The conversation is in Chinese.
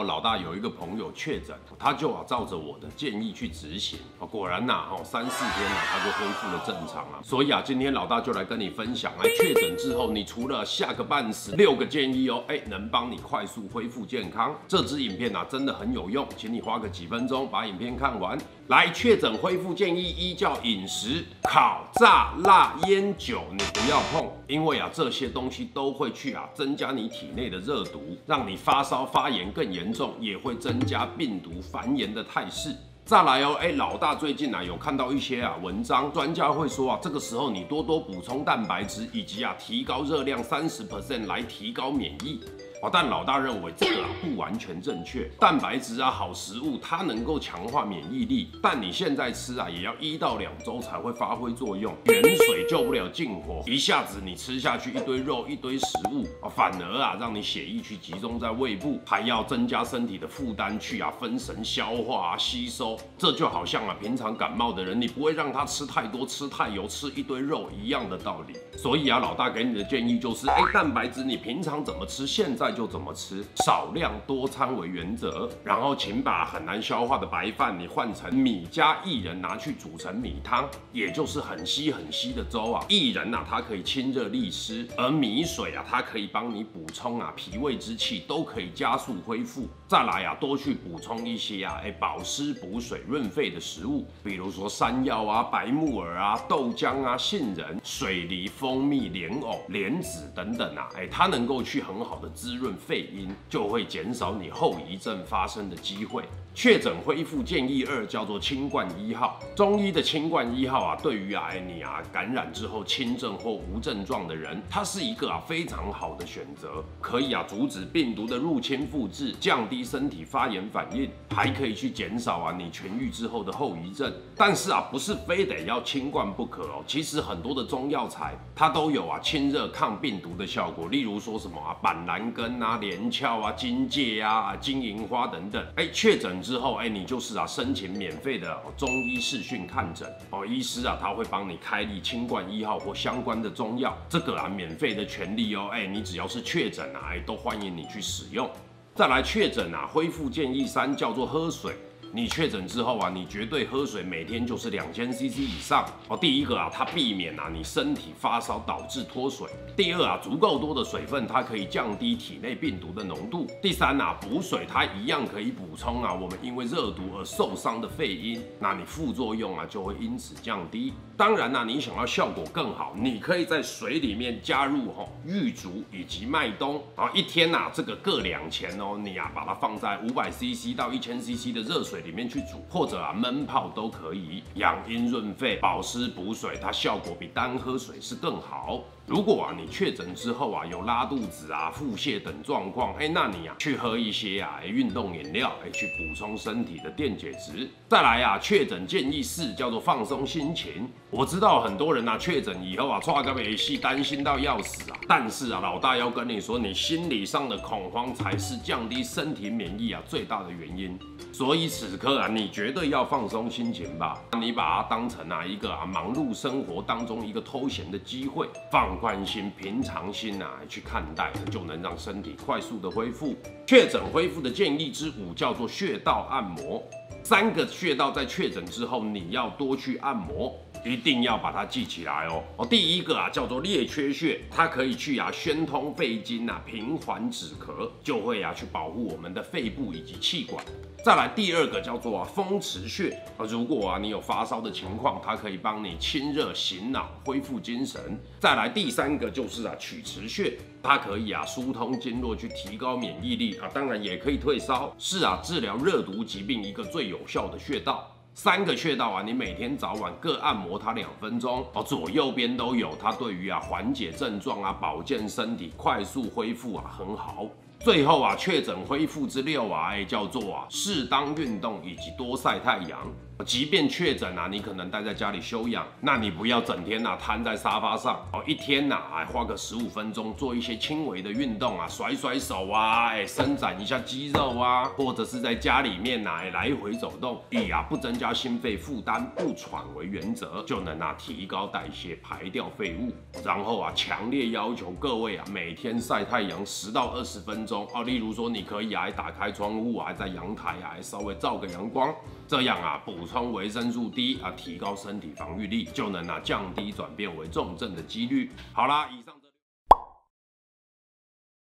老大有一个朋友确诊，他就啊照着我的建议去执行，啊果然呐，哦三四天呐他就恢复了正常啊。所以啊，今天老大就来跟你分享，来确诊之后，你除了吓个半死，六个建议哦，哎能帮你快速恢复健康。这支影片啊真的很有用，请你花个几分钟把影片看完。来，确诊恢复建议一叫饮食，烤、炸、辣、烟酒你不要碰，因为啊这些东西都会去啊增加你体内的热毒，让你发烧发炎更严重，也会增加病毒繁衍的态势。再来哦，哎，老大最近啊有看到一些啊文章，专家会说啊，这个时候你多多补充蛋白质，以及啊提高热量三十 percent 来提高免疫。哦，但老大认为这个啊不完全正确。蛋白质啊，好食物，它能够强化免疫力，但你现在吃啊，也要一到两周才会发挥作用。远水救不了近火，一下子你吃下去一堆肉、一堆食物啊，反而啊让你血液去集中在胃部，还要增加身体的负担去啊分神消化啊吸收。这就好像啊平常感冒的人，你不会让他吃太多、吃太油、吃一堆肉一样的道理。所以啊，老大给你的建议就是，哎，蛋白质你平常怎么吃，现在。就怎么吃，少量多餐为原则。然后，请把很难消化的白饭你换成米加薏仁，拿去煮成米汤，也就是很稀很稀的粥啊。薏仁呐，它可以清热利湿，而米水啊，它可以帮你补充啊脾胃之气，都可以加速恢复。再来啊，多去补充一些啊，哎，保湿补水润肺的食物，比如说山药啊、白木耳啊、豆浆啊、杏仁、水梨、蜂蜜、莲藕、莲子等等啊，哎，它能够去很好的滋润。润肺阴就会减少你后遗症发生的机会。确诊恢复建议二叫做清冠一号，中医的清冠一号啊，对于啊你啊感染之后轻症或无症状的人，它是一个啊非常好的选择，可以啊阻止病毒的入侵复制，降低身体发炎反应，还可以去减少啊你痊愈之后的后遗症。但是啊不是非得要清冠不可哦，其实很多的中药材它都有啊清热抗病毒的效果，例如说什么啊板蓝根啊、连翘啊、荆芥啊、金银花等等。哎，确诊。之后，哎，你就是啊，申请免费的中医视讯看诊哦，医师啊，他会帮你开立清冠一号或相关的中药，这个啊，免费的权利哦，哎，你只要是确诊啊，哎，都欢迎你去使用。再来确诊啊，恢复建议三叫做喝水。你确诊之后啊，你绝对喝水每天就是两千 CC 以上哦。第一个啊，它避免啊你身体发烧导致脱水；第二啊，足够多的水分，它可以降低体内病毒的浓度；第三啊，补水它一样可以补充啊我们因为热毒而受伤的肺阴，那你副作用啊就会因此降低。当然啦，你想要效果更好，你可以在水里面加入哈玉竹以及麦冬，然后一天呐这个各两钱哦，你啊把它放在五百 CC 到一千 CC 的热水。里面去煮或者啊闷泡都可以，养阴润肺、保湿补水，它效果比单喝水是更好。如果啊你确诊之后啊有拉肚子啊、腹泻等状况，哎，那你啊去喝一些啊运动饮料，哎，去补充身体的电解质。再来啊，确诊建议四叫做放松心情。我知道很多人啊确诊以后啊，抓个尾戏，担心到要死啊。但是啊，老大要跟你说，你心理上的恐慌才是降低身体免疫啊最大的原因。所以此刻啊，你绝对要放松心情吧。你把它当成啊一个啊忙碌生活当中一个偷闲的机会，放。关心平常心啊去看待，就能让身体快速的恢复。确诊恢复的建议之五叫做穴道按摩。三个穴道在确诊之后，你要多去按摩，一定要把它记起来哦。哦，第一个啊叫做列缺穴，它可以去啊宣通肺经啊，平缓止咳，就会啊去保护我们的肺部以及气管。再来第二个叫做啊风池穴啊，如果啊你有发烧的情况，它可以帮你清热醒脑，恢复精神。再来第三个就是啊曲池穴，它可以啊疏通经络，去提高免疫力啊，当然也可以退烧，是啊治疗热毒疾病一个最有效的穴道。三个穴道啊，你每天早晚各按摩它两分钟哦，左右边都有，它对于啊缓解症状啊，保健身体，快速恢复啊很好。最后啊，确诊恢复之六啊，叫做啊，适当运动以及多晒太阳。即便确诊啊，你可能待在家里休养，那你不要整天呐瘫在沙发上哦，一天呐哎花个十五分钟做一些轻微的运动啊，甩甩手啊，哎伸展一下肌肉啊，或者是在家里面呐哎来回走动，以啊不增加心肺负担、不喘为原则，就能啊提高代谢、排掉废物。然后啊强烈要求各位啊每天晒太阳十到二十分钟啊，例如说你可以啊打开窗户啊，在阳台啊稍微照个阳光，这样啊补充维生素 D 啊，提高身体防御力，就能啊降低转变为重症的几率。好啦，以上。